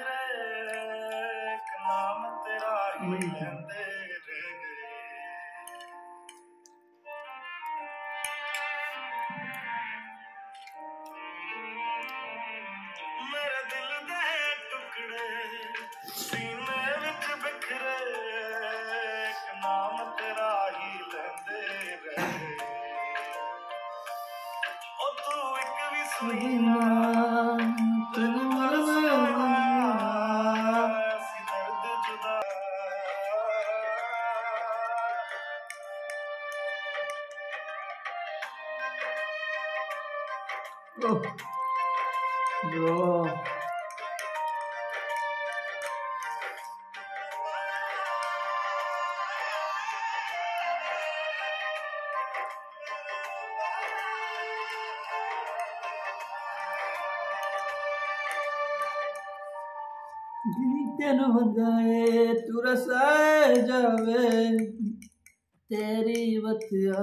एक नाम तेरा ही लेंदे रह मेरे दिल दे टुकड़े सीने विच बिखरे नाम तेरा ही लेंदे ओ तू एक भी सुनी सी Bro. तेन बंदाए तू रसाए जावे तेरी बतिया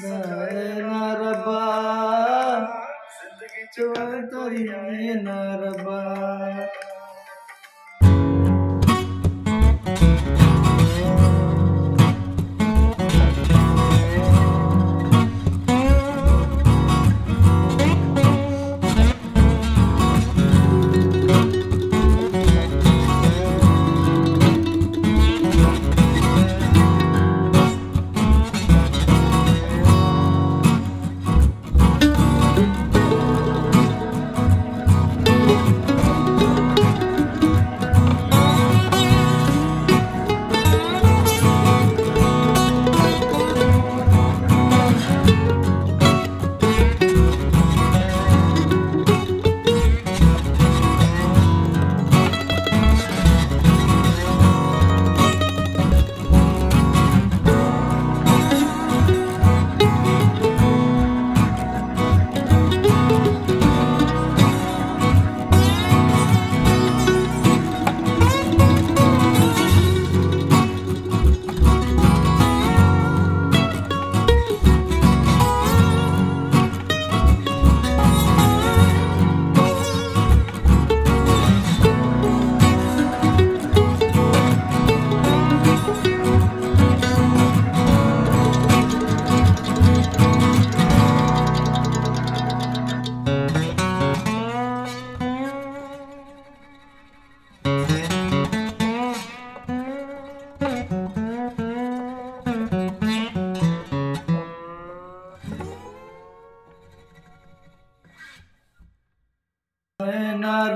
न री चोर त न र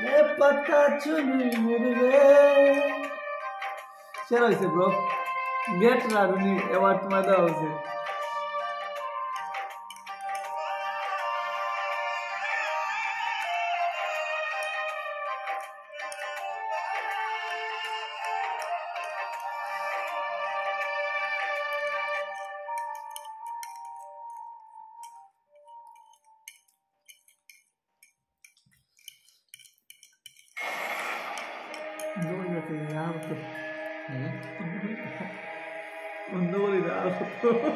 내 바깥춤을 미루게 새로 있어 브로 ગેટ ના રૂની એવોર્ડમાં આવશે l'auto?